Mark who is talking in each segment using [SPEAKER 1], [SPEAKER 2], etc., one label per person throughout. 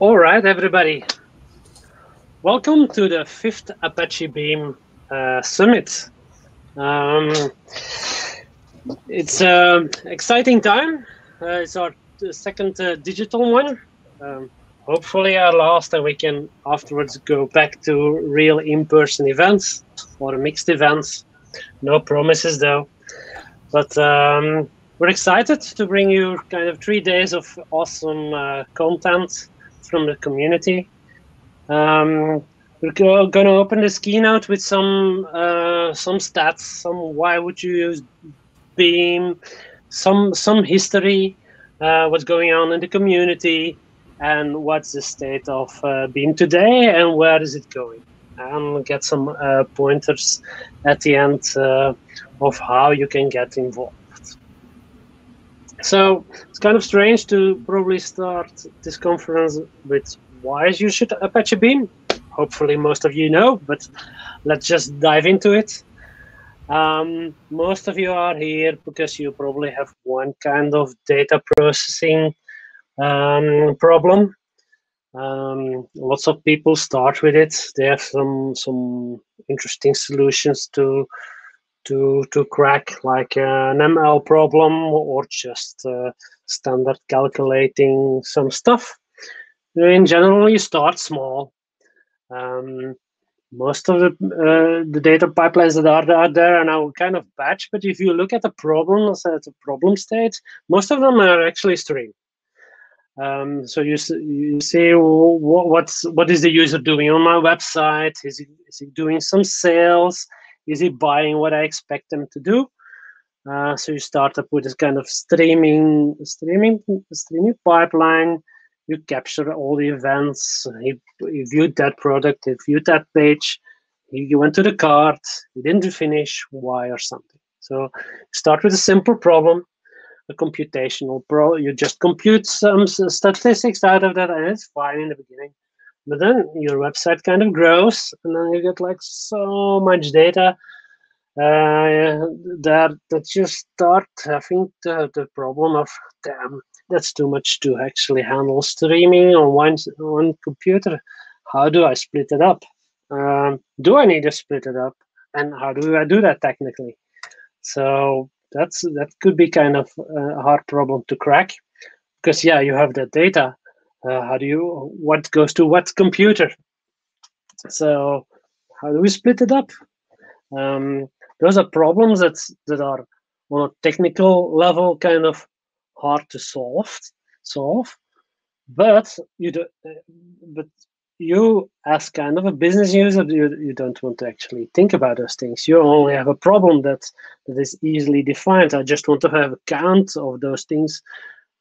[SPEAKER 1] All right, everybody. Welcome to the fifth Apache Beam uh, Summit. Um, it's an exciting time. Uh, it's our second uh, digital one. Um, hopefully our last, and we can afterwards go back to real in-person events or mixed events. No promises though. But um, we're excited to bring you kind of three days of awesome uh, content from the community. Um, we're going to open this keynote with some uh, some stats. Some why would you use Beam? Some some history. Uh, what's going on in the community, and what's the state of uh, Beam today, and where is it going? And get some uh, pointers at the end uh, of how you can get involved. So it's kind of strange to probably start this conference with why you should Apache Beam. Hopefully most of you know, but let's just dive into it. Um, most of you are here because you probably have one kind of data processing um, problem. Um, lots of people start with it. They have some some interesting solutions to to to crack like an ML problem or just uh, standard calculating some stuff. In general, you start small. Um, most of the uh, the data pipelines that are out there are now kind of batch, but if you look at the problems at the problem state, most of them are actually stream. Um, so you you see what, what's what is the user doing on my website? Is he is he doing some sales? Is he buying what I expect them to do? Uh, so you start up with this kind of streaming, streaming, streaming pipeline. You capture all the events. He, he viewed that product. He viewed that page. He, he went to the cart. He didn't finish. Why or something. So start with a simple problem, a computational pro. You just compute some statistics out of that, and it's fine in the beginning. But then your website kind of grows, and then you get like so much data uh, that that you start having the, the problem of damn, that's too much to actually handle streaming on one one computer. How do I split it up? Um, do I need to split it up? And how do I do that technically? So that's that could be kind of a hard problem to crack because yeah, you have that data, uh, how do you what goes to what computer? So how do we split it up? Um, those are problems that that are on a technical level kind of hard to solve solve. But you do, but you as kind of a business user you, you don't want to actually think about those things. You only have a problem that that is easily defined. I just want to have a count of those things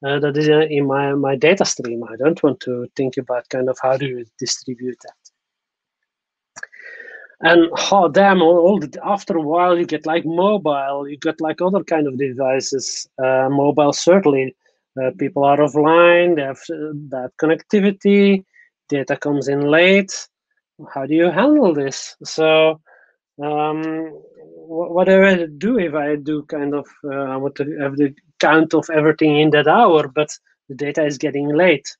[SPEAKER 1] uh, that is in my, my data stream. I don't want to think about kind of how do you distribute that. And oh damn, all, all the, after a while you get like mobile, you get like other kind of devices. Uh, mobile certainly, uh, people are offline, they have uh, bad connectivity, data comes in late. How do you handle this? So um, what do I do if I do kind of uh, I want to have the count of everything in that hour, but the data is getting late.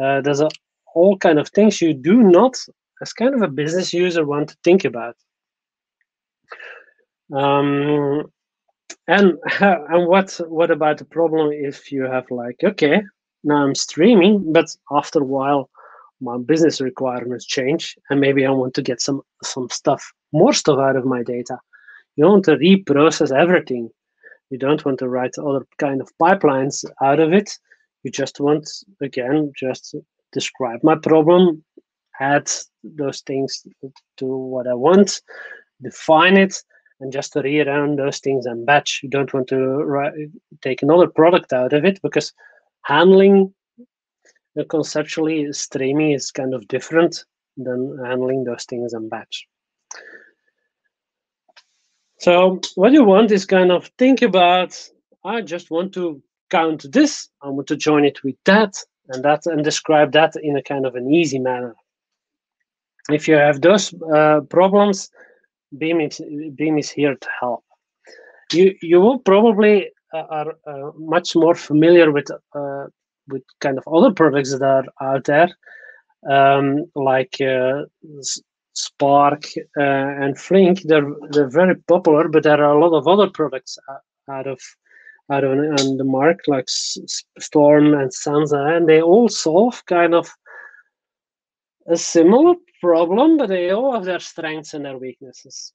[SPEAKER 1] Uh, there's a, all kind of things you do not, as kind of a business user, want to think about. Um, and and what what about the problem if you have like okay now I'm streaming, but after a while my business requirements change and maybe I want to get some some stuff more stuff out of my data. You want to reprocess everything you don't want to write other kind of pipelines out of it. You just want, again, just describe my problem, add those things to what I want, define it, and just rearrange those things and batch. You don't want to write, take another product out of it because handling uh, conceptually streaming is kind of different than handling those things and batch. So what you want is kind of think about, I just want to count this, I want to join it with that, and that, and describe that in a kind of an easy manner. If you have those uh, problems, Beam is, Beam is here to help. You, you will probably uh, are uh, much more familiar with uh, with kind of other products that are out there, um, like uh, Spark uh, and Flink. They're they're very popular, but there are a lot of other products out of out of on the mark like Storm and Samza, and they all solve kind of a similar problem, but they all have their strengths and their weaknesses.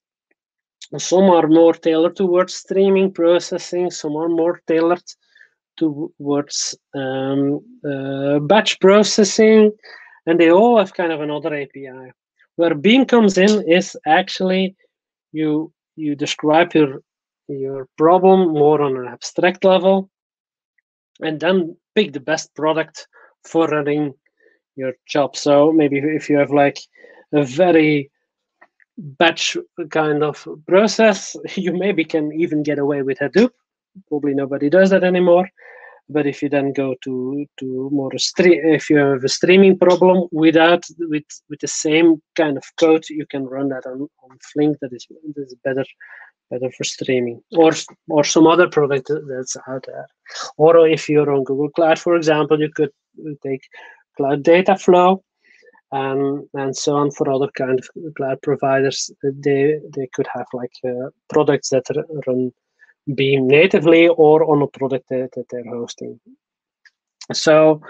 [SPEAKER 1] Some are more tailored towards streaming processing, some are more tailored towards um, uh, batch processing, and they all have kind of another API. Where Beam comes in is actually you you describe your your problem more on an abstract level, and then pick the best product for running your job. So maybe if you have like a very batch kind of process, you maybe can even get away with Hadoop. Probably nobody does that anymore. But if you then go to to more stream, if you have a streaming problem without with with the same kind of code, you can run that on, on Flink. That is that is better better for streaming or or some other product that's out there. Or if you're on Google Cloud, for example, you could take Cloud Data Flow and and so on for other kind of cloud providers. They they could have like uh, products that run Beam natively or on a product that, that they're hosting. So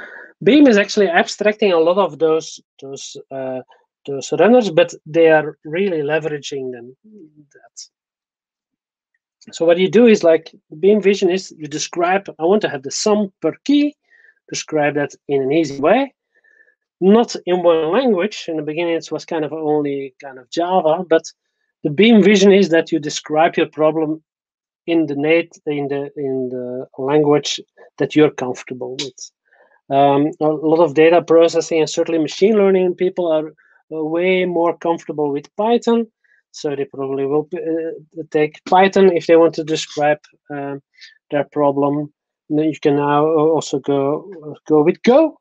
[SPEAKER 1] Beam is actually abstracting a lot of those those uh, those runners, but they are really leveraging them. That. So what you do is like Beam Vision is you describe. I want to have the sum per key. Describe that in an easy way, not in one language. In the beginning, it was kind of only kind of Java, but the Beam Vision is that you describe your problem in the nat- in the in the language that you're comfortable with. Um, a lot of data processing and certainly machine learning people are uh, way more comfortable with Python, so they probably will uh, take Python if they want to describe uh, their problem. And then you can now also go go with Go,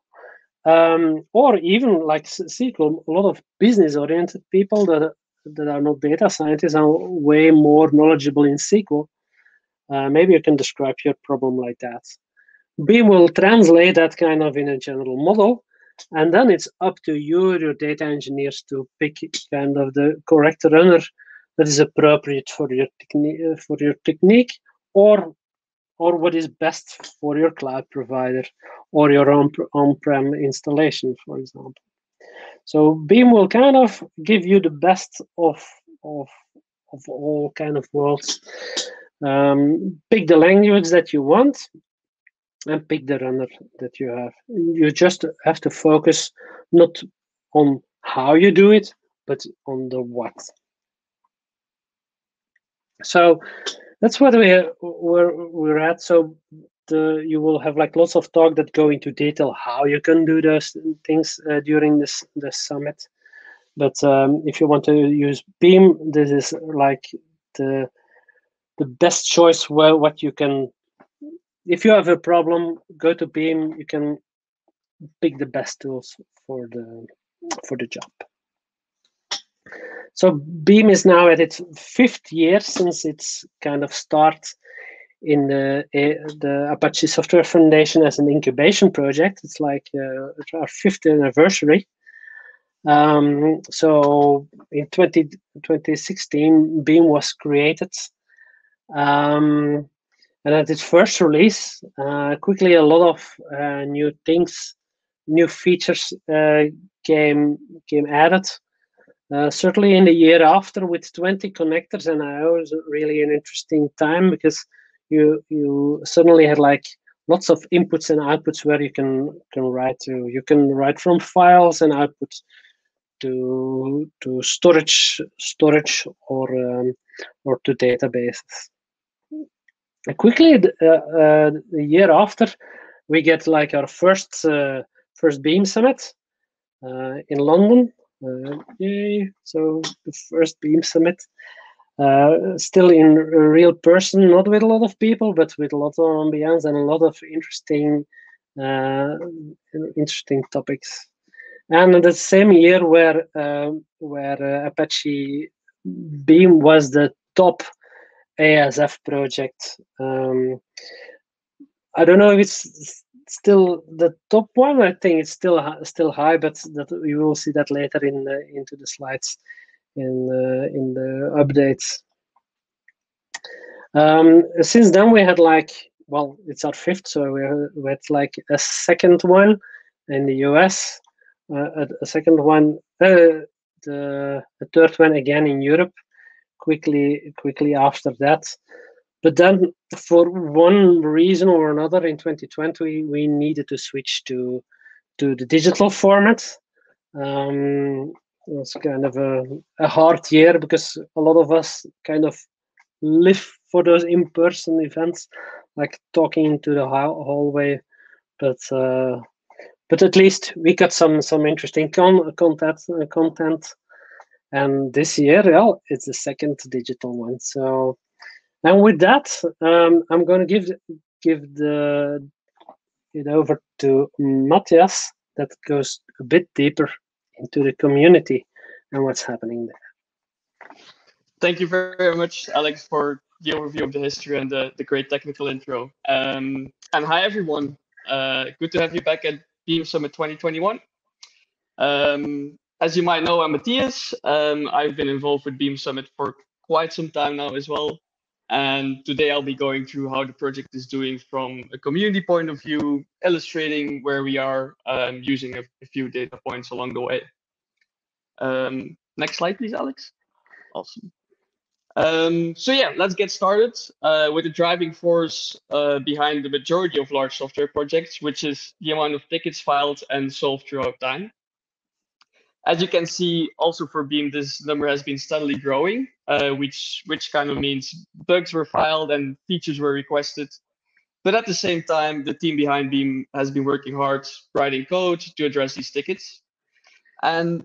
[SPEAKER 1] um, or even like SQL. A lot of business-oriented people that that are not data scientists are way more knowledgeable in SQL uh, maybe you can describe your problem like that. Beam will translate that kind of in a general model, and then it's up to you, your data engineers, to pick kind of the correct runner that is appropriate for your technique, for your technique, or or what is best for your cloud provider or your on on-prem installation, for example. So Beam will kind of give you the best of of of all kind of worlds um, pick the language that you want and pick the runner that you have. You just have to focus not on how you do it, but on the what. So that's what we we're, we're at. So the, you will have like lots of talk that go into detail how you can do those things uh, during this this summit. But um, if you want to use Beam, this is like the the best choice where what you can if you have a problem go to beam. You can pick the best tools for the for the job. So beam is now at its fifth year since its kind of start in the the apache software foundation as an incubation project. It's like uh, our fifth anniversary. Um, so in 20, 2016 beam was created um, and at its first release, uh, quickly a lot of uh, new things, new features uh, came came added. Uh, certainly in the year after with 20 connectors and I was really an interesting time because you you suddenly had like lots of inputs and outputs where you can can write to. You can write from files and outputs to to storage storage or um, or to databases quickly uh, uh, the year after we get like our first uh, first beam summit in london yay so the first beam summit uh, still in real person, not with a lot of people, but with a lot of ambience and a lot of interesting, uh, interesting topics. And the same year where uh, where Apache Beam was the top ASF project. Um, I don't know if it's still the top one. I think it's still still high, but that we will see that later in the, into the slides in uh, in the updates. Um, since then, we had like well, it's our fifth, so we had like a second one in the US, uh, a, a, second one, uh, the, the third one again in Europe, quickly quickly after that. But then, for one reason or another, in 2020 we needed to switch to to the digital format. Um, it was kind of a, a hard year because a lot of us kind of live for those in-person events, like talking to the hallway. But uh, but at least we got some some interesting con- content uh, content. And this year, well, it's the second digital one. So, and with that, um, I'm going to give give the it over to Matthias. That goes a bit deeper into the community and what's happening there.
[SPEAKER 2] Thank you very much, Alex, for the overview of the history and the, the great technical intro. Um, and hi, everyone. Uh, good to have you back at Beam Summit 2021. Um, as you might know, I'm Matthias. Um, I've been involved with Beam Summit for quite some time now as well. And today I'll be going through how the project is doing from a community point of view, illustrating where we are um, using a, a, few data points along the way. Um, next slide, please, Alex. Awesome. Um, so yeah, let's get started uh, with the driving force uh, behind the majority of large software projects, which is the amount of tickets filed and solved throughout time. As you can see, also for Beam, this number has been steadily growing, uh, which which kind of means bugs were filed and features were requested. But at the same time, the team behind Beam has been working hard writing code to address these tickets. And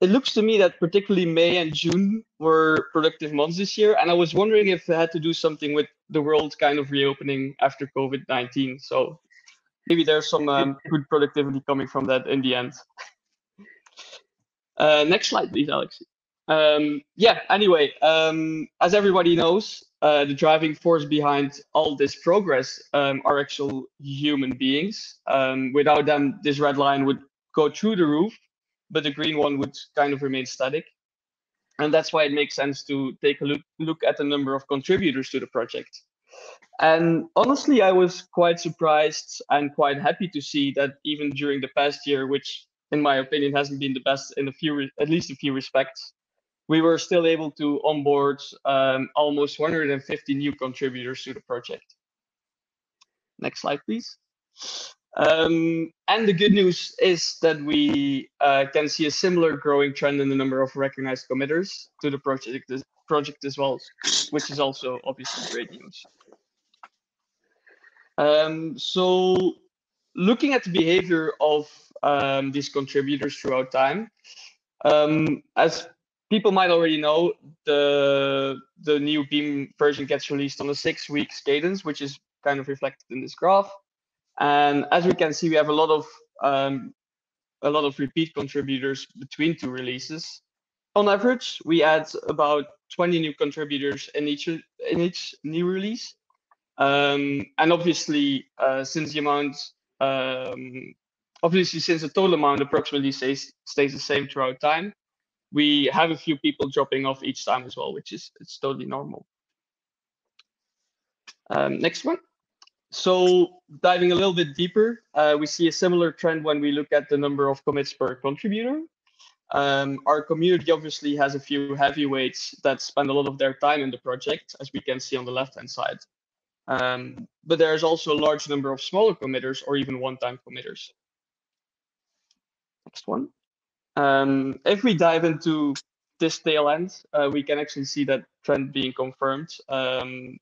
[SPEAKER 2] it looks to me that particularly May and June were productive months this year. And I was wondering if it had to do something with the world kind of reopening after COVID 19. So maybe there's some um, good productivity coming from that in the end. Uh, next slide, please, Alex. Um, yeah, anyway, um, as everybody knows, uh, the driving force behind all this progress um, are actual human beings. Um, without them, this red line would go through the roof but the green one would kind of remain static. And that's why it makes sense to take a look, look at the number of contributors to the project. And honestly, I was quite surprised and quite happy to see that even during the past year, which in my opinion hasn't been the best in a few, at least a few respects, we were still able to onboard um, almost 150 new contributors to the project. Next slide, please. Um, and the good news is that we uh, can see a similar growing trend in the number of recognized committers to the project, project as well, which is also obviously great news. Um, so looking at the behavior of um, these contributors throughout time, um, as people might already know, the, the new Beam version gets released on a six weeks cadence, which is kind of reflected in this graph. And as we can see, we have a lot of um, a lot of repeat contributors between two releases. On average, we add about 20 new contributors in each in each new release. Um, and obviously, uh, since the amount, um, obviously since the total amount approximately stays stays the same throughout time, we have a few people dropping off each time as well, which is it's totally normal. Um, next one. So diving a little bit deeper, uh, we see a similar trend when we look at the number of commits per contributor. Um, our community obviously has a few heavyweights that spend a lot of their time in the project, as we can see on the left-hand side. Um, but there's also a large number of smaller committers or even one-time committers. Next one. Um, if we dive into this tail end, uh, we can actually see that trend being confirmed. Um,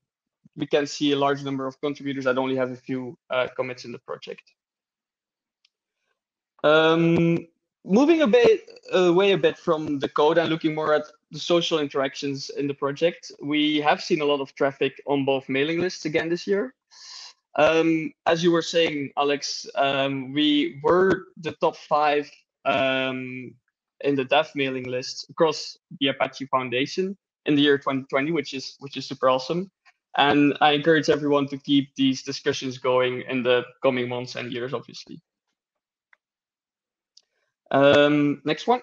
[SPEAKER 2] we can see a large number of contributors that only have a few uh, commits in the project. Um, moving a bit away a bit from the code and looking more at the social interactions in the project, we have seen a lot of traffic on both mailing lists again this year. Um, as you were saying, Alex, um, we were the top five um, in the dev mailing list across the Apache Foundation in the year 2020, which is which is super awesome. And I encourage everyone to keep these discussions going in the coming months and years, obviously. Um, next one.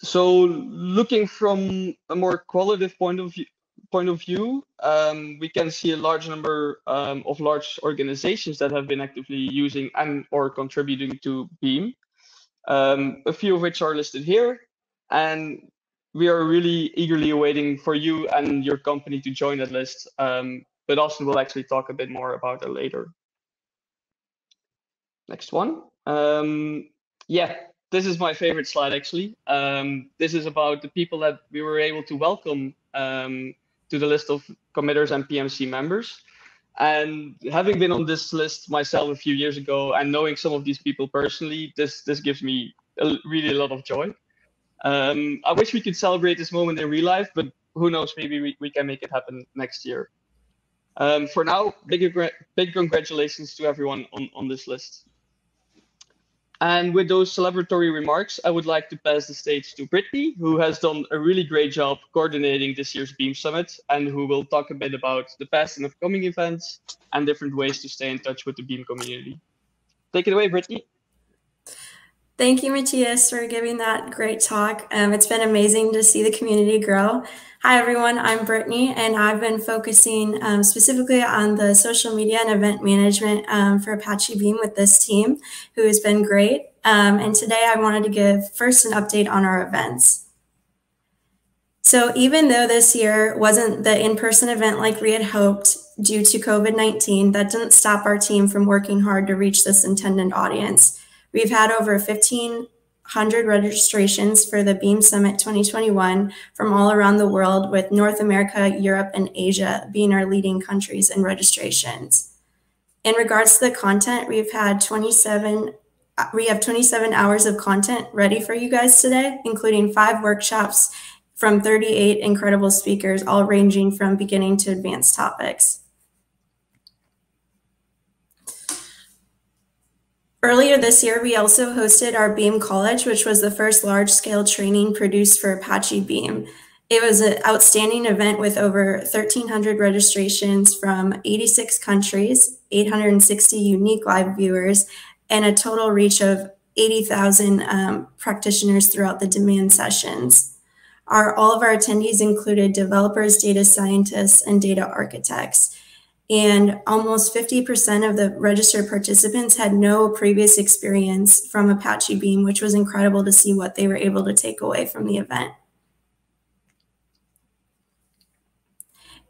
[SPEAKER 2] So looking from a more qualitative point of view, point of view, um, we can see a large number um, of large organizations that have been actively using and or contributing to Beam. Um, a few of which are listed here, and we are really eagerly awaiting for you and your company to join that list. Um, but Austin will actually talk a bit more about that later. Next one. Um, yeah, this is my favorite slide actually. Um, this is about the people that we were able to welcome um, to the list of committers and PMC members. And having been on this list myself a few years ago and knowing some of these people personally, this this gives me a, really a lot of joy. Um, I wish we could celebrate this moment in real life, but who knows? Maybe we, we can make it happen next year. Um, for now, big, big congratulations to everyone on, on this list. And with those celebratory remarks, I would like to pass the stage to Brittany, who has done a really great job coordinating this year's Beam Summit and who will talk a bit about the past and upcoming events and different ways to stay in touch with the Beam community. Take it away, Brittany.
[SPEAKER 3] Thank you, Matthias, for giving that great talk. Um, it's been amazing to see the community grow. Hi, everyone. I'm Brittany, and I've been focusing um, specifically on the social media and event management um, for Apache Beam with this team, who has been great. Um, and today I wanted to give first an update on our events. So even though this year wasn't the in-person event like we had hoped due to COVID-19, that didn't stop our team from working hard to reach this intended audience. We've had over 1,500 registrations for the Beam Summit 2021 from all around the world, with North America, Europe, and Asia being our leading countries in registrations. In regards to the content, we've had 27 uh, we have 27 hours of content ready for you guys today, including five workshops from 38 incredible speakers, all ranging from beginning to advanced topics. Earlier this year, we also hosted our Beam College, which was the first large scale training produced for Apache Beam. It was an outstanding event with over 1,300 registrations from 86 countries, 860 unique live viewers, and a total reach of 80,000 um, practitioners throughout the demand sessions. Our, all of our attendees included developers, data scientists, and data architects. And almost 50% of the registered participants had no previous experience from Apache Beam, which was incredible to see what they were able to take away from the event.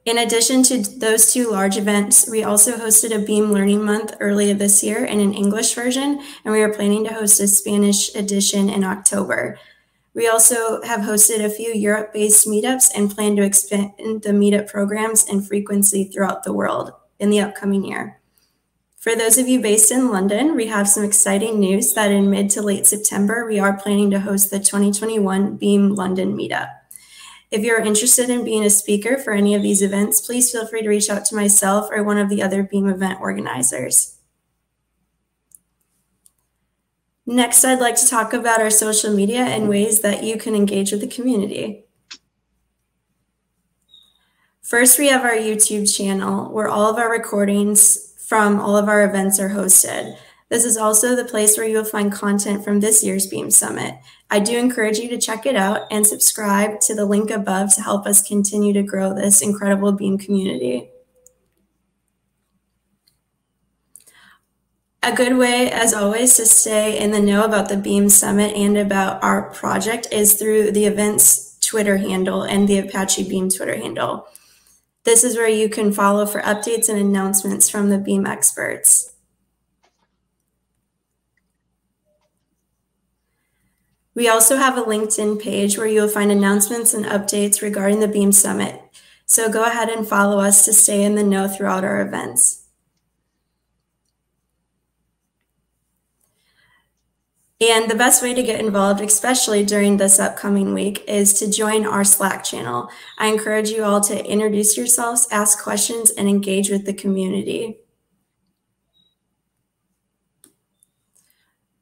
[SPEAKER 3] In addition to those two large events, we also hosted a Beam Learning Month earlier this year in an English version, and we are planning to host a Spanish edition in October. We also have hosted a few Europe based meetups and plan to expand the meetup programs and frequency throughout the world in the upcoming year. For those of you based in London, we have some exciting news that in mid to late September, we are planning to host the 2021 Beam London meetup. If you're interested in being a speaker for any of these events, please feel free to reach out to myself or one of the other Beam event organizers. Next, I'd like to talk about our social media and ways that you can engage with the community. First, we have our YouTube channel where all of our recordings from all of our events are hosted. This is also the place where you'll find content from this year's Beam Summit. I do encourage you to check it out and subscribe to the link above to help us continue to grow this incredible Beam community. A good way, as always, to stay in the know about the Beam Summit and about our project is through the event's Twitter handle and the Apache Beam Twitter handle. This is where you can follow for updates and announcements from the Beam experts. We also have a LinkedIn page where you'll find announcements and updates regarding the Beam Summit. So go ahead and follow us to stay in the know throughout our events. And the best way to get involved, especially during this upcoming week, is to join our Slack channel. I encourage you all to introduce yourselves, ask questions, and engage with the community.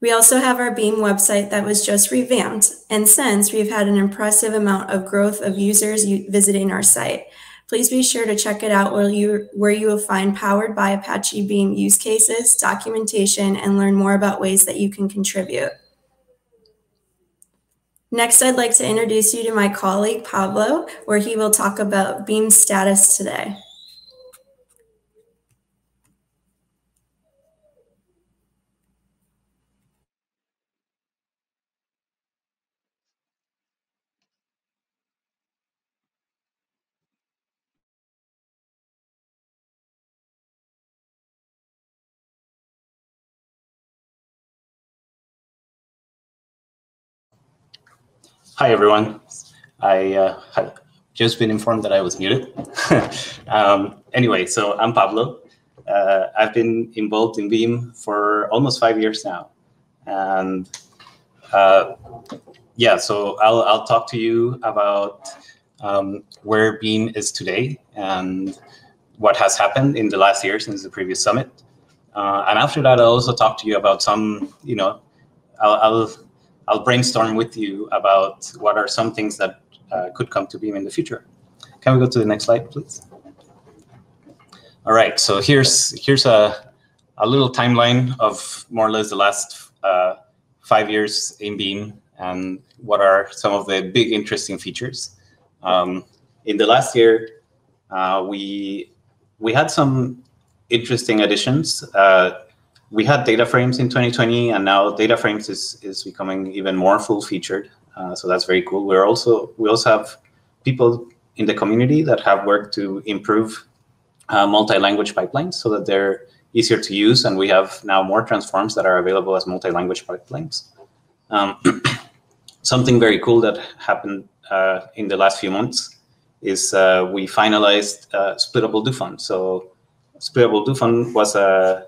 [SPEAKER 3] We also have our Beam website that was just revamped, and since we've had an impressive amount of growth of users visiting our site. Please be sure to check it out where you, where you will find Powered by Apache Beam use cases, documentation, and learn more about ways that you can contribute. Next, I'd like to introduce you to my colleague, Pablo, where he will talk about Beam status today.
[SPEAKER 4] Hi, everyone. I uh, had just been informed that I was muted. um, anyway, so I'm Pablo. Uh, I've been involved in Beam for almost five years now. And uh, yeah, so I'll, I'll talk to you about um, where Beam is today and what has happened in the last year since the previous summit. Uh, and after that, I'll also talk to you about some, you know, I'll, I'll I'll brainstorm with you about what are some things that uh, could come to Beam in the future. Can we go to the next slide, please? All right, so here's here's a, a little timeline of more or less the last uh, five years in Beam and what are some of the big interesting features. Um, in the last year, uh, we we had some interesting additions. Uh, we had data frames in 2020, and now data frames is is becoming even more full featured. Uh, so that's very cool. We're also we also have people in the community that have worked to improve uh, multi-language pipelines so that they're easier to use, and we have now more transforms that are available as multi-language pipelines. Um, something very cool that happened uh, in the last few months is uh, we finalized uh, splittable DoFn. So splittable DoFn was a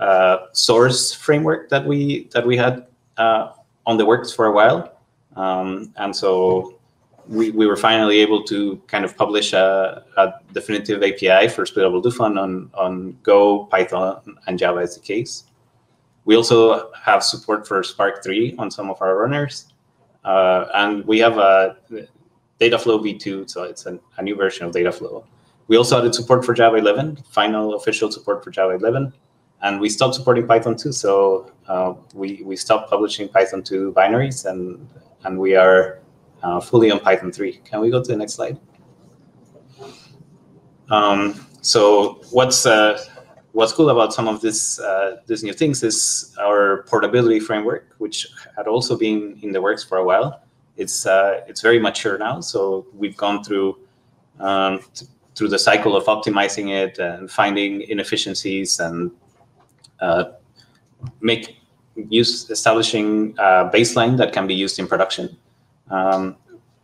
[SPEAKER 4] uh, source framework that we that we had uh, on the works for a while, um, and so we, we were finally able to kind of publish a, a definitive API for splittable DoFn on on Go, Python, and Java as the case. We also have support for Spark 3 on some of our runners, uh, and we have a Dataflow v2, so it's a, a new version of Dataflow. We also added support for Java 11, final official support for Java 11 and we stopped supporting Python 2. So uh, we we stopped publishing Python 2 binaries, and and we are uh, fully on Python 3. Can we go to the next slide? Um, so what's uh, what's cool about some of this uh, these new things is our portability framework, which had also been in the works for a while. It's uh, it's very mature now, so we've gone through um, through the cycle of optimizing it and finding inefficiencies and make use establishing a baseline that can be used in production. Um,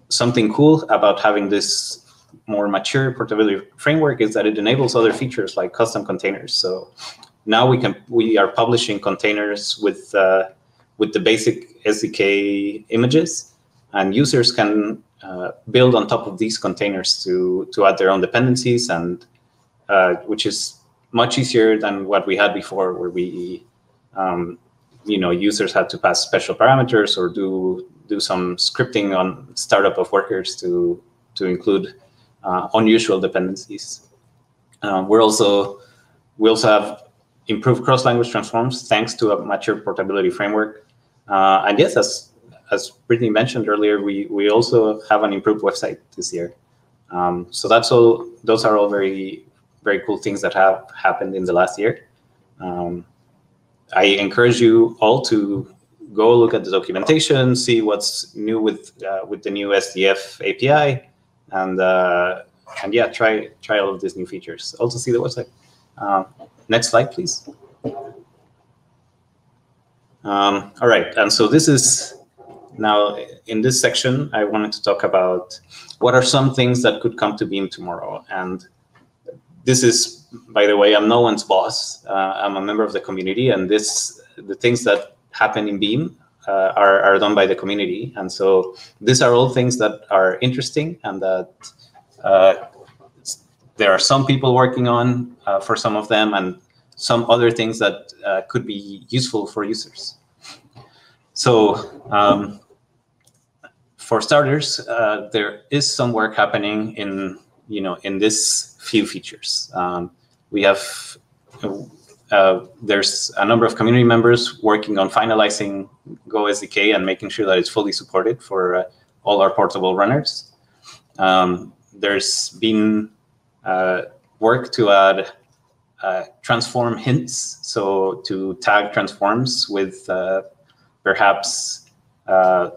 [SPEAKER 4] something cool about having this more mature portability framework is that it enables other features like custom containers. So now we can we are publishing containers with uh, with the basic SDK images, and users can uh, build on top of these containers to to add their own dependencies, and uh, which is much easier than what we had before, where we, um, you know, users had to pass special parameters or do do some scripting on startup of workers to to include uh, unusual dependencies. Um, we're also we also have improved cross-language transforms thanks to a mature portability framework. Uh, and yes, as as Brittany mentioned earlier, we we also have an improved website this year. Um, so that's all. Those are all very very cool things that have happened in the last year. Um, I encourage you all to go look at the documentation, see what's new with uh, with the new SDF API, and uh, and yeah, try try all of these new features. Also see the website. Um, next slide, please. Um, all right, and so this is now in this section. I wanted to talk about what are some things that could come to Beam tomorrow, and this is, by the way, I'm no one's boss. Uh, I'm a member of the community, and this the things that happen in Beam uh, are are done by the community. And so these are all things that are interesting and that uh, there are some people working on uh, for some of them, and some other things that uh, could be useful for users. So. Um, for starters, uh, there is some work happening in you know, in this few features. Um, we have uh, there's a number of community members working on finalizing Go SDK and making sure that it's fully supported for uh, all our portable runners. Um, there's been uh, work to add uh, transform hints, so to tag transforms with uh, perhaps uh,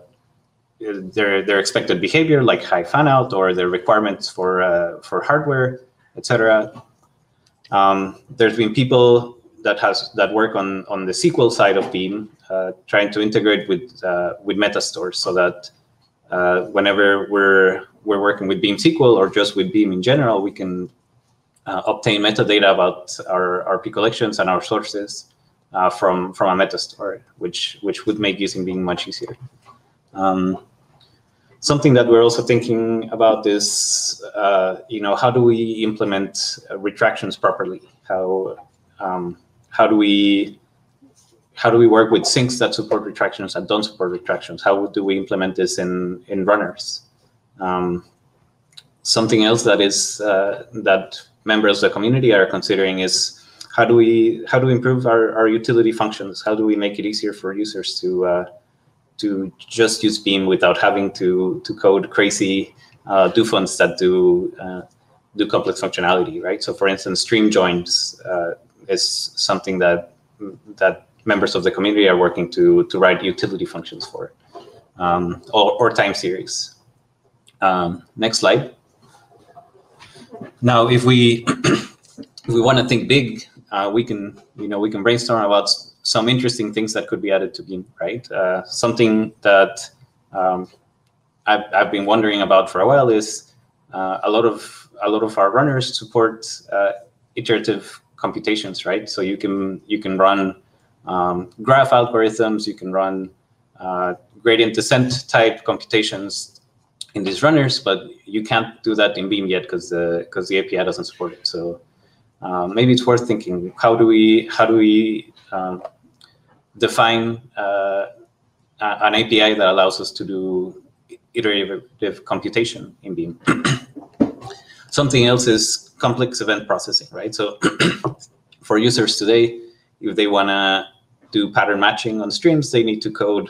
[SPEAKER 4] their their expected behavior, like high fan out, or their requirements for for hardware, etc. Um, there's been people that has that work on on the SQL side of Beam, uh, trying to integrate with uh, with Metastore so that uh, whenever we're we're working with Beam SQL or just with Beam in general, we can uh, obtain metadata about our our PCollections and our sources uh, from from a Metastore, which which would make using Beam much easier. Um, something that we're also thinking about is, uh, you know, how do we implement retractions properly? How um, how do we how do we work with sinks that support retractions and don't support retractions? How do we implement this in in runners? Um, something else that is uh, that members of the community are considering is how do we how do we improve our, our utility functions? How do we make it easier for users to uh, to just use Beam without having to to code crazy uh, DoFns that do uh, do complex functionality, right? So, for instance, stream joins uh, is something that that members of the community are working to to write utility functions for, um, or, or, time series. Um, next slide. Now, if we if we want to think big, uh, we can you know we can brainstorm about some interesting things that could be added to Beam, right? Uh, something that um, I've, I've been wondering about for a while is uh, a lot of a lot of our runners support uh, iterative computations, right? So you can you can run um, graph algorithms, you can run uh, gradient descent type computations in these runners, but you can't do that in Beam yet because the because the API doesn't support it. So um, maybe it's worth thinking how do we how do we um, define uh, an API that allows us to do iterative computation in Beam. Something else is complex event processing, right? So for users today, if they want to do pattern matching on streams, they need to code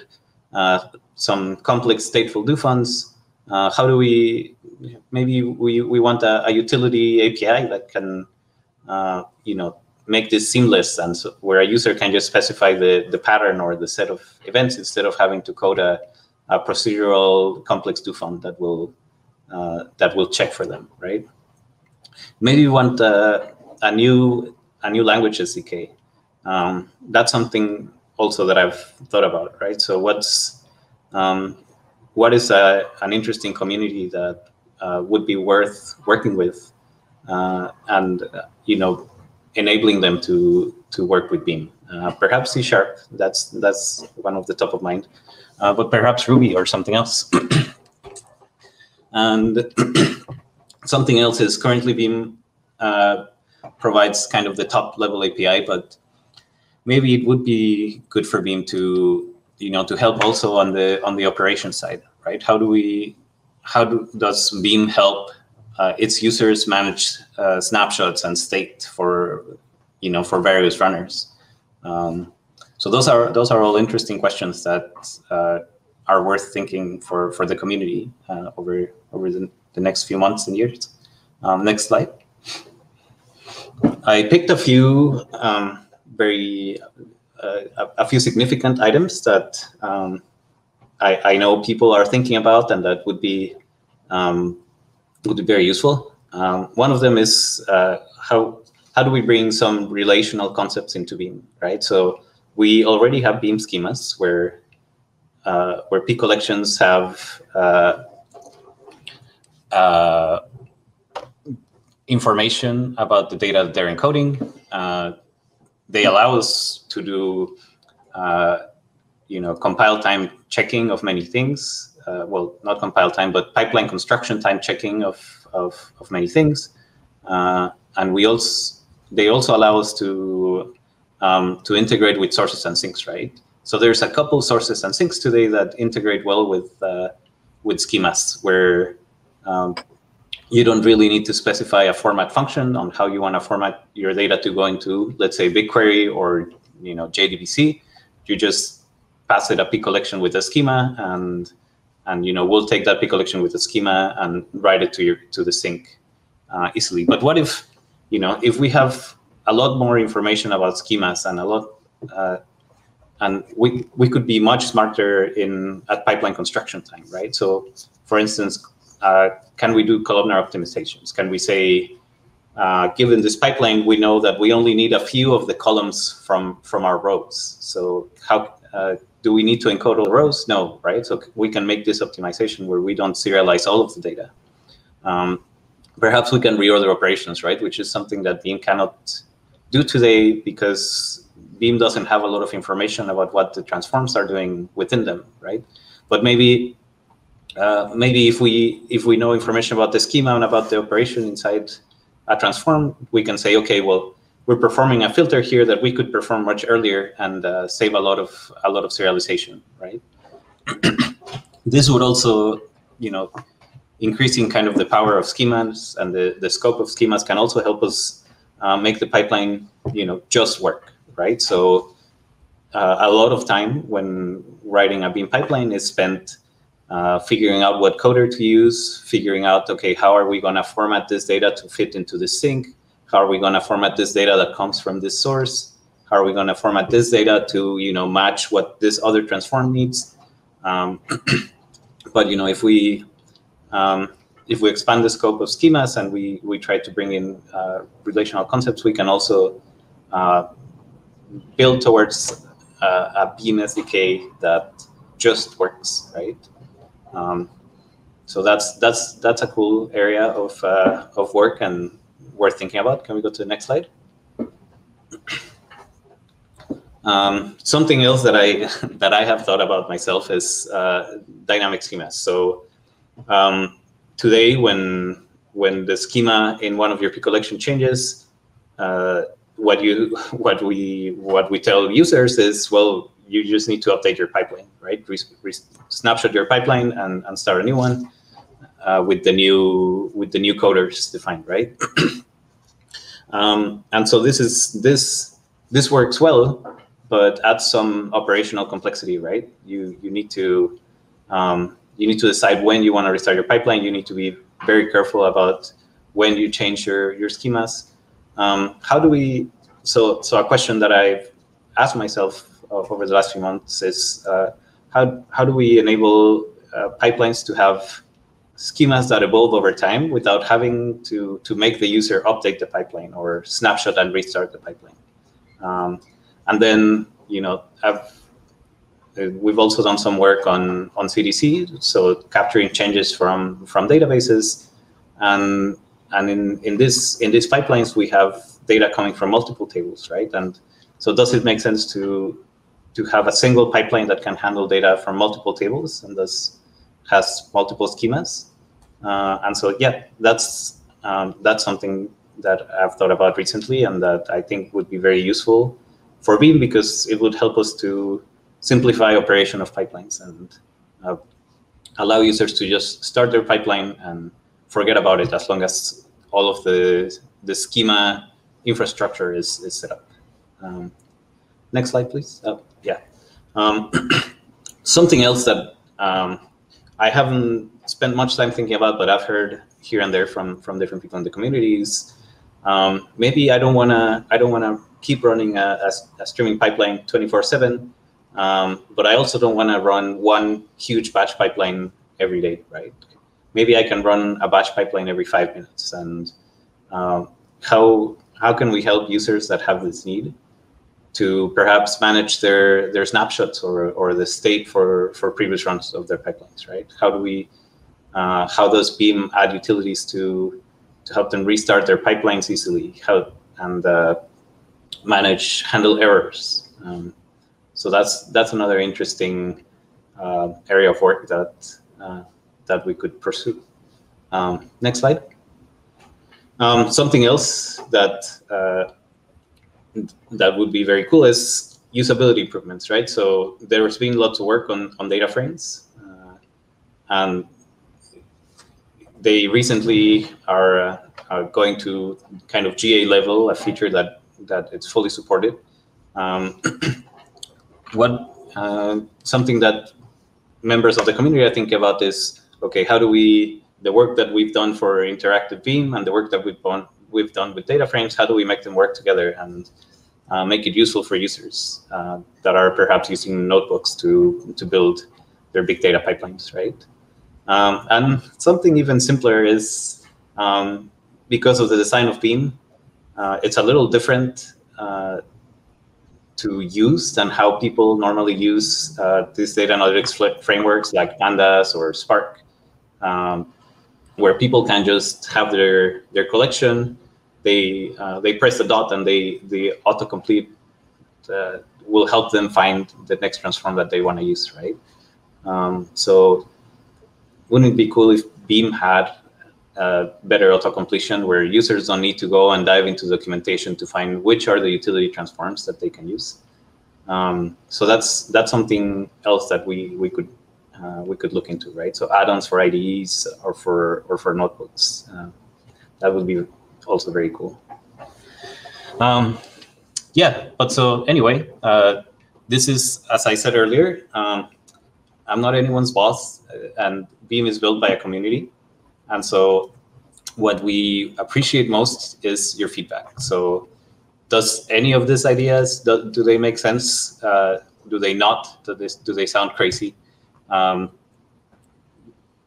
[SPEAKER 4] uh, some complex stateful DoFns. Uh, how do we, maybe we, we want a, a utility API that can, uh, you know, make this seamless and so where a user can just specify the, the pattern or the set of events instead of having to code a, a procedural complex DoFn that will uh, that will check for them, right? Maybe you want uh, a new a new language SDK. Um, that's something also that I've thought about, right? So what's um, what is a, an interesting community that uh, would be worth working with, uh, and uh, you know, enabling them to to work with Beam. Uh, perhaps C sharp. That's that's one of the top of mind, uh, but perhaps Ruby or something else. and something else is currently Beam uh, provides kind of the top level API, but maybe it would be good for Beam to you know to help also on the on the operation side, right? How do we how do, does Beam help uh, its users manage uh, snapshots and state for you know for various runners? Um, so those are those are all interesting questions that uh, are worth thinking for for the community uh, over over the the next few months and years. Um, next slide. I picked a few um, very uh, a, a, few significant items that um, I, I, know people are thinking about and that would be um, would be very useful. Um, one of them is uh, how how do we bring some relational concepts into Beam, right? So we already have Beam schemas where uh, where PCollections have uh, uh, information about the data that they're encoding. Uh, they allow us to do, uh, you know, compile time checking of many things. Uh, well, not compile time, but pipeline construction time checking of of, of many things. Uh, and we also they also allow us to um, to integrate with sources and sinks, right? So there's a couple sources and sinks today that integrate well with uh, with schemas, where um, you don't really need to specify a format function on how you want to format your data to go into, let's say, BigQuery or you know JDBC. You just pass it a PCollection with a schema, and and you know we'll take that PCollection with a schema and write it to your to the sink uh, easily. But what if you know if we have a lot more information about schemas and a lot uh, and we we could be much smarter in at pipeline construction time, right? So, for instance, uh, can we do columnar optimizations? Can we say, uh, given this pipeline, we know that we only need a few of the columns from from our rows. So how uh, do we need to encode all rows? No, right? So we can make this optimization where we don't serialize all of the data. Um, perhaps we can reorder operations, right? Which is something that Beam cannot do today because Beam doesn't have a lot of information about what the transforms are doing within them, right? But maybe uh, maybe if we if we know information about the schema and about the operation inside a transform, we can say, okay, well, we're performing a filter here that we could perform much earlier and uh, save a lot of a lot of serialization, right? this would also, you know, increasing kind of the power of schemas and the, the scope of schemas can also help us uh, make the pipeline, you know, just work, right? So uh, a lot of time when writing a Beam pipeline is spent uh, figuring out what coder to use, figuring out, okay, how are we going to format this data to fit into the sink? How are we going to format this data that comes from this source? How are we going to format this data to, you know, match what this other transform needs? Um, but, you know, if we um, if we expand the scope of schemas and we, we try to bring in uh, relational concepts, we can also uh, build towards uh, a Beam SDK that just works, right? Um, so that's that's that's a cool area of uh, of work and worth thinking about. Can we go to the next slide? Um, something else that I that I have thought about myself is uh, dynamic schemas. So um, today, when when the schema in one of your PCollection changes, uh, what you what we what we tell users is well you just need to update your pipeline right re, re, snapshot your pipeline and, and start a new one uh, with the new with the new coders defined right um, and so this is this this works well but adds some operational complexity right you you need to um, you need to decide when you want to restart your pipeline you need to be very careful about when you change your your schemas um, how do we? So, so a question that I've asked myself over the last few months is uh, how how do we enable uh, pipelines to have schemas that evolve over time without having to to make the user update the pipeline or snapshot and restart the pipeline. Um, and then you know I've uh, we've also done some work on on CDC, so capturing changes from from databases, and and in, in this in these pipelines we have data coming from multiple tables, right? And so does it make sense to to have a single pipeline that can handle data from multiple tables and thus has multiple schemas? Uh, and so yeah, that's um, that's something that I've thought about recently and that I think would be very useful for Beam because it would help us to simplify operation of pipelines and uh, allow users to just start their pipeline and forget about it as long as all of the the schema infrastructure is, is set up. Um, next slide, please. Oh, yeah. Um, something else that um, I haven't spent much time thinking about, but I've heard here and there from from different people in the communities. Um, maybe I don't wanna I don't wanna keep running a, a, a streaming pipeline 24/7, um, but I also don't wanna run one huge batch pipeline every day, right? maybe I can run a batch pipeline every five minutes. And um, how how can we help users that have this need to perhaps manage their their snapshots or or the state for for previous runs of their pipelines, right? How do we uh, how does Beam add utilities to to help them restart their pipelines easily? How and uh, manage handle errors. Um, so that's that's another interesting uh, area of work that uh, that we could pursue. Um, next slide. Um, something else that uh, that would be very cool is usability improvements, right? So there's been lots of work on on data frames, uh, and they recently are, uh, are, going to kind of GA level, a feature that that it's fully supported. Um, what uh, something that members of the community I think about is okay, how do we the work that we've done for interactive Beam and the work that we've done we've done with data frames, how do we make them work together and uh, make it useful for users uh, that are perhaps using notebooks to to build their big data pipelines, right? Um, and something even simpler is um, because of the design of Beam, uh, it's a little different uh, to use than how people normally use uh, these data analytics frameworks like Pandas or Spark, um, where people can just have their their collection. They uh, they press the dot and they the autocomplete uh, will help them find the next transform that they want to use, right? Um, so wouldn't it be cool if Beam had uh, better auto-completion where users don't need to go and dive into documentation to find which are the utility transforms that they can use. Um, so that's that's something else that we we could uh, we could look into, right? So add-ons for IDEs or for or for notebooks. Uh, that would be also very cool. Um, yeah, but so anyway, uh, this is as I said earlier. Um, I'm not anyone's boss, uh, and Beam is built by a community. And so what we appreciate most is your feedback. So does any of these ideas, do, do they make sense? Uh, do they not? Do, this, do they sound crazy? Um,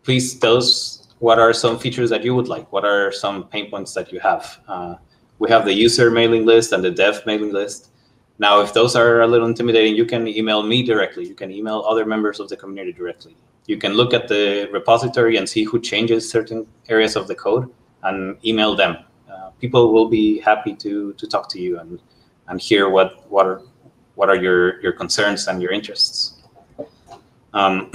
[SPEAKER 4] please tell us what are some features that you would like? What are some pain points that you have? Uh, we have the user mailing list and the dev mailing list. Now, if those are a little intimidating, you can email me directly. You can email other members of the community directly you can look at the repository and see who changes certain areas of the code and email them. Uh, people will be happy to to talk to you and and hear what what are what are your your concerns and your interests. Um,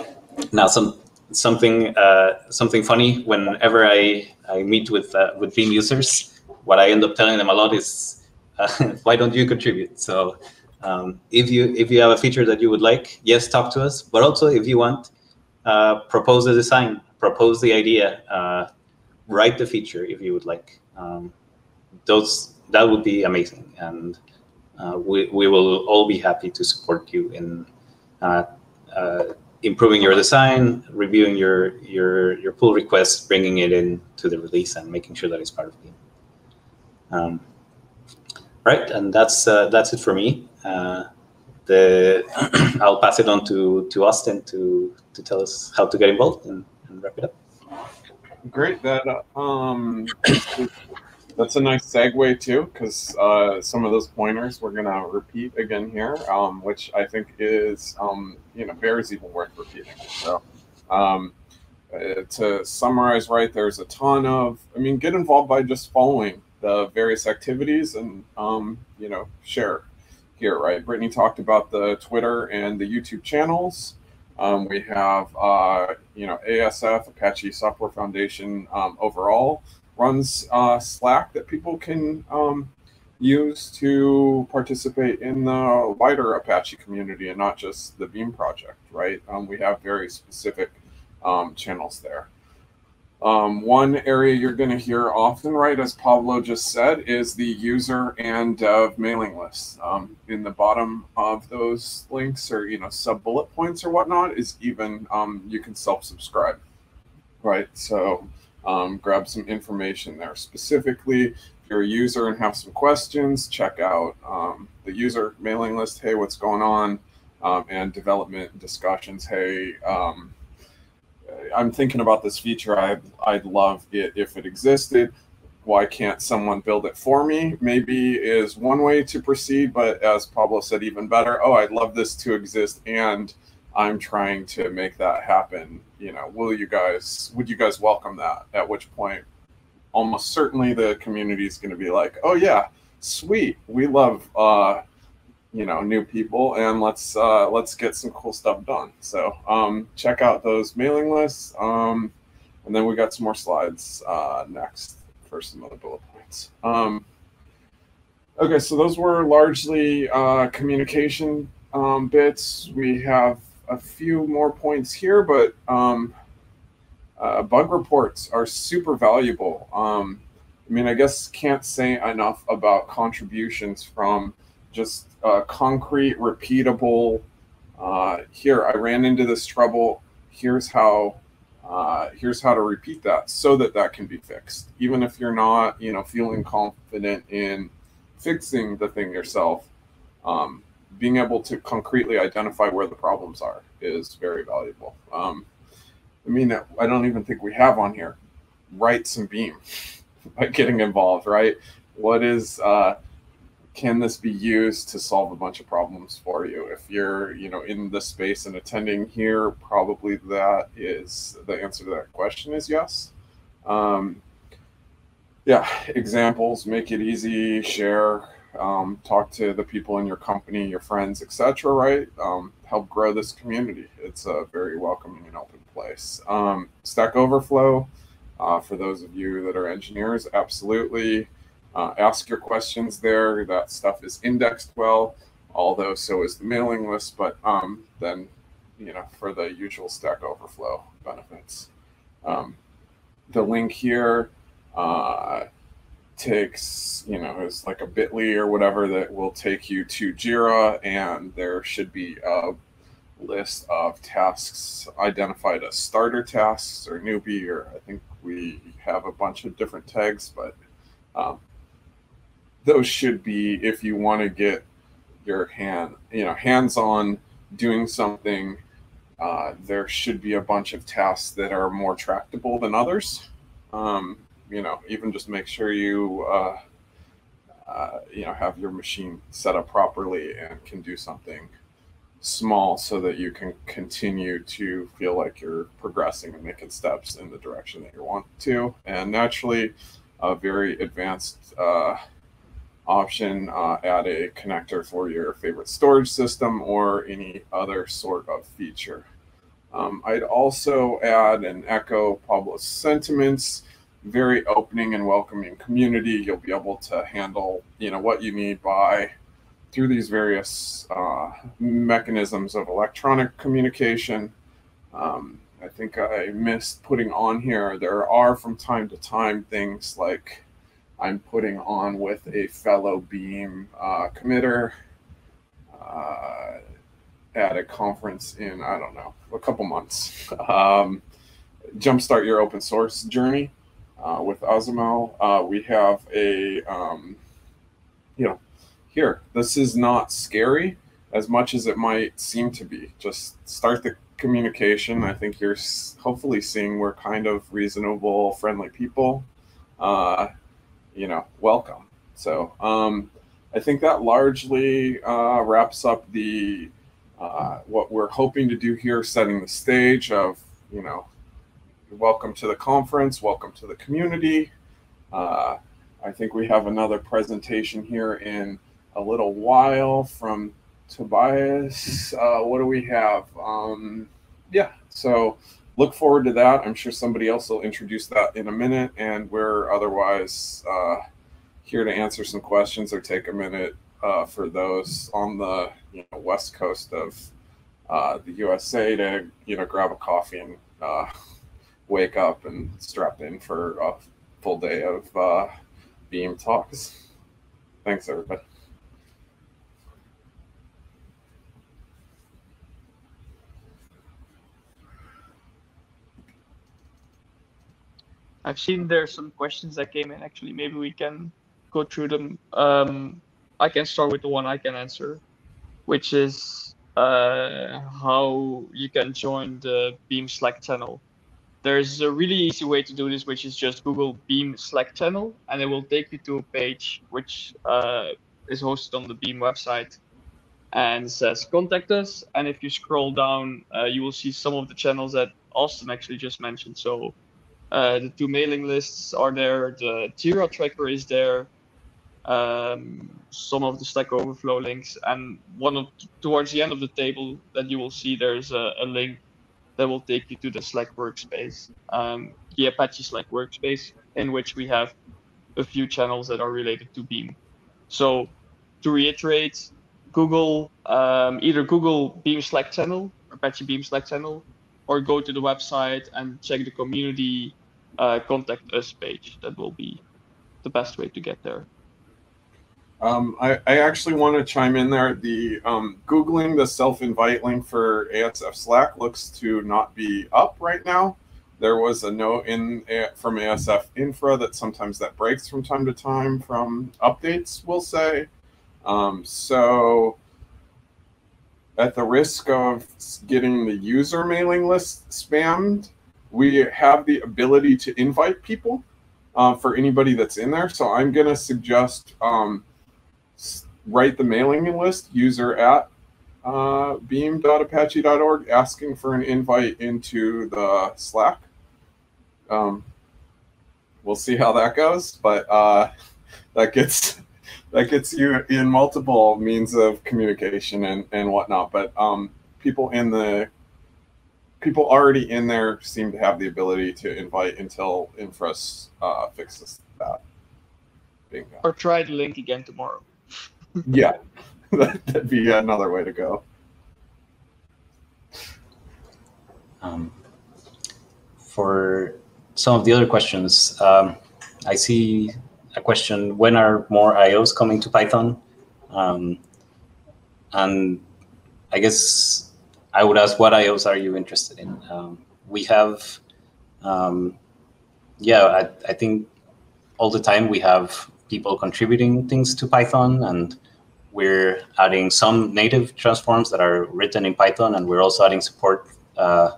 [SPEAKER 4] now, some something uh, something funny. Whenever I I meet with uh, with Beam users, what I end up telling them a lot is, uh, why don't you contribute? So. Um, if you if you have a feature that you would like, yes, talk to us. But also, if you want, uh, propose the design, propose the idea, uh, write the feature if you would like. Um, those that would be amazing, and uh, we we will all be happy to support you in improving your design, reviewing your your your pull requests, bringing it in to the release, and making sure that it's part of the. Um, right, and that's that's it for me the I'll pass it on to to Austin to to tell us how to get involved and, and wrap it up.
[SPEAKER 5] Great. That um, that's a nice segue too, because uh, some of those pointers we're gonna repeat again here, um, which I think is um, you know bears even worth repeating. So. Um, uh, to summarize right there's a ton of i mean get involved by just following the various activities and um, you know share here, right? Brittany talked about the Twitter and the YouTube channels. Um, we have, uh, you know, ASF, Apache Software Foundation um, overall runs uh, Slack that people can um, use to participate in the wider Apache community and not just the Beam project, right? Um, we have very specific um, channels there. Um, one area you're going to hear often, right, as Pablo just said, is the user and dev mailing lists. Um, in the bottom of those links or, you know, sub bullet points or whatnot is even, um, you can self-subscribe, right? So um, grab some information there. Specifically, if you're a user and have some questions, check out um, the user mailing list. Hey, what's going on? Um, and development discussions. Hey, I'm thinking about this feature. I'd, I'd love it if it existed. Why can't someone build it for me? Maybe is one way to proceed, but as Pablo said, even better. Oh, I'd love this to exist, and I'm trying to make that happen. You know, will you guys? Would you guys welcome that? At which point, almost certainly the community is going to be like, oh yeah, sweet, we love uh, you know new people and let's uh, let's get some cool stuff done. So um, check out those mailing lists um, and then we got some more slides uh, next for some other bullet points. Um, okay so those were largely uh, communication um, bits. We have a few more points here but um, uh, bug reports are super valuable. Um, I mean, I guess can't say enough about contributions from just uh, concrete, repeatable. Uh, here, I ran into this trouble. Here's how. Uh, here's how to repeat that so that that can be fixed. Even if you're not, you know, feeling confident in fixing the thing yourself, um, being able to concretely identify where the problems are is very valuable. Um, I mean, I don't even think we have on here write some beam by getting involved, right? What is uh, can this be used to solve a bunch of problems for you? If you're, you know, in the space and attending here, probably that is the answer to that question is yes. Um, yeah, examples, make it easy, share, um, talk to the people in your company, your friends, etc. Right? Um, help grow this community. It's a very welcoming and open place. Um, Stack Overflow, uh, for those of you that are engineers, absolutely uh, ask your questions there. That stuff is indexed well, although so is the mailing list. But um, then, you know, for the usual Stack Overflow benefits, um, the link here. Uh, takes, you know, is like a bit.ly or whatever that will take you to Jira, and there should be a list of tasks identified as starter tasks or newbie, or I think we have a bunch of different tags, but um, those should be if you want to get your hand, you know, hands on doing something. Uh, there should be a bunch of tasks that are more tractable than others. Um, you know, even just make sure you, uh, uh, you know, have your machine set up properly and can do something small so that you can continue to feel like you're progressing and making steps in the direction that you want to. And naturally, a very advanced uh, option, uh, add a connector for your favorite storage system or any other sort of feature. Um, I'd also add an echo Pablo's sentiments very opening and welcoming community. You'll be able to handle, you know, what you need by through these various uh, mechanisms of electronic communication. Um, I think I missed putting on here. There are from time to time things like I'm putting on with a fellow Beam uh, committer uh, at a conference in, I don't know, a couple months. Um, jumpstart your open source journey uh, with Azumal. Uh, we have a, um, you know, here, this is not scary as much as it might seem to be. Just start the communication. I think you're hopefully seeing we're kind of reasonable, friendly people. Uh, you know, welcome. So um, I think that largely uh, wraps up the uh, what we're hoping to do here, setting the stage of you know welcome to the conference, welcome to the community. Uh, I think we have another presentation here in a little while from Tobias. Uh, what do we have? Um, yeah, so look forward to that. I'm sure somebody else will introduce that in a minute, and we're otherwise uh, here to answer some questions or take a minute uh, for those on the you know, west coast of uh, the USA to you know grab a coffee and uh, wake up and strap in for a full day of uh, Beam talks. Thanks, everybody.
[SPEAKER 2] I've seen there's some questions that came in. Actually, maybe we can go through them. Um, I can start with the one I can answer, which is uh, how you can join the Beam Slack channel. There's a really easy way to do this, which is just Google Beam Slack channel, and it will take you to a page which uh, is hosted on the Beam website and says contact us. And if you scroll down, uh, you will see some of the channels that Austin actually just mentioned. So uh, the two mailing lists are there, the Jira tracker is there, um, some of the Stack Overflow links, and one of towards the end of the table that you will see there's a, a link that will take you to the Slack workspace, um, the Apache Slack workspace, in which we have a few channels that are related to Beam. So to reiterate, Google, um, either Google Beam Slack channel, Apache Beam Slack channel, or go to the website and check the community uh, contact us page. That will be the best way to get there.
[SPEAKER 5] Um, I, I actually want to chime in there. The um, Googling the self invite link for ASF Slack looks to not be up right now. There was a note in from ASF Infra that sometimes that breaks from time to time from updates, we'll say. Um, so, at the risk of getting the user mailing list spammed, we have the ability to invite people uh, for anybody that's in there. So, I'm going to suggest um, write the mailing list user at uh, beam.apache.org asking for an invite into the Slack. Um, we'll see how that goes, but uh, that gets that gets you in multiple means of communication and, and whatnot. But um, people in the people already in there seem to have the ability to invite until Infras uh, fixes that.
[SPEAKER 2] Bingo. Or try the link again tomorrow
[SPEAKER 5] yeah, that'd be another way to go.
[SPEAKER 4] Um, for some of the other questions, um, I see a question, when are more IOs coming to Python? Um, and I guess I would ask, what IOs are you interested in? Um, we have, um, yeah, I, I think all the time we have people contributing things to Python, and we're adding some native transforms that are written in Python, and we're also adding support uh,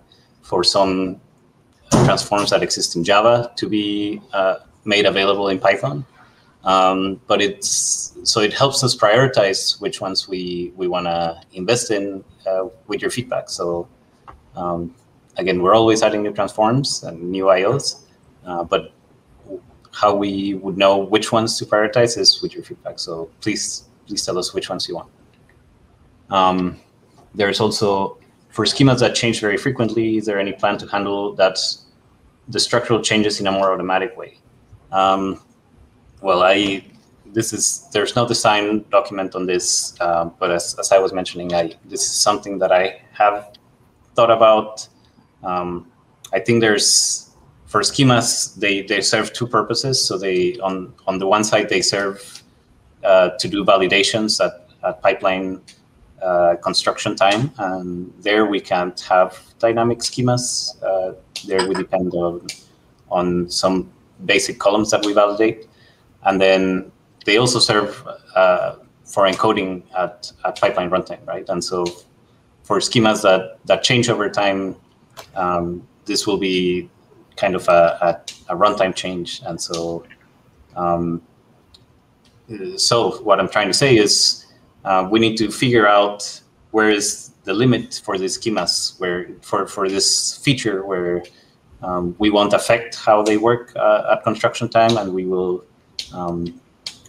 [SPEAKER 4] for some transforms that exist in Java to be uh, made available in Python. Um, but it's so it helps us prioritize which ones we we want to invest in uh, with your feedback. So um, again, we're always adding new transforms and new IOs, uh, but how we would know which ones to prioritize is with your feedback. So please, please tell us which ones you want. Um, there's also, for schemas that change very frequently, is there any plan to handle that the structural changes in a more automatic way? Um, well, I this is there's no design document on this, uh, but as, as I was mentioning, I this is something that I have thought about. Um, I think there's for schemas, they, they serve two purposes. So they on on the one side they serve uh, to do validations at, at pipeline uh, construction time, and there we can't have dynamic schemas. Uh, there we depend on on some basic columns that we validate, and then they also serve uh, for encoding at, at pipeline runtime, right? And so for schemas that that change over time, um, this will be kind of a, a, a runtime change. And so, um, so what I'm trying to say is uh, we need to figure out where is the limit for these schemas, where for, for this feature where um, we won't affect how they work uh, at construction time, and we will um,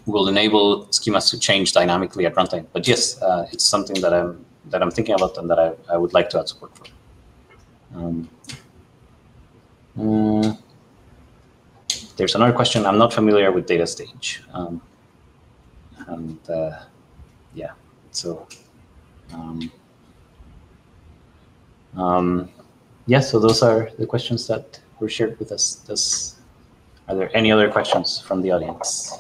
[SPEAKER 4] will enable schemas to change dynamically at runtime. But yes, uh, it's something that I'm that I'm thinking about and that I, I would like to add support for. Um, Mm. there's another question. I'm not familiar with DataStage. Um, and uh, yeah, so um, um, yeah, so those are the questions that were shared with us. Does, are there any other questions from the audience?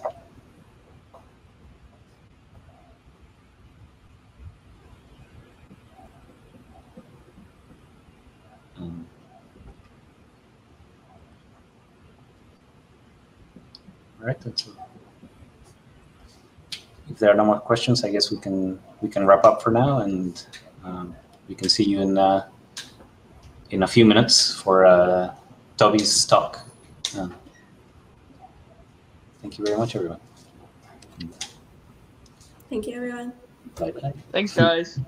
[SPEAKER 4] All right. That's if there are no more questions, I guess we can we can wrap up for now, and um, we can see you in uh, in a few minutes for uh, Toby's talk. Uh, thank you very much, everyone.
[SPEAKER 3] Thank you, everyone.
[SPEAKER 4] Bye bye.
[SPEAKER 2] Thanks, guys.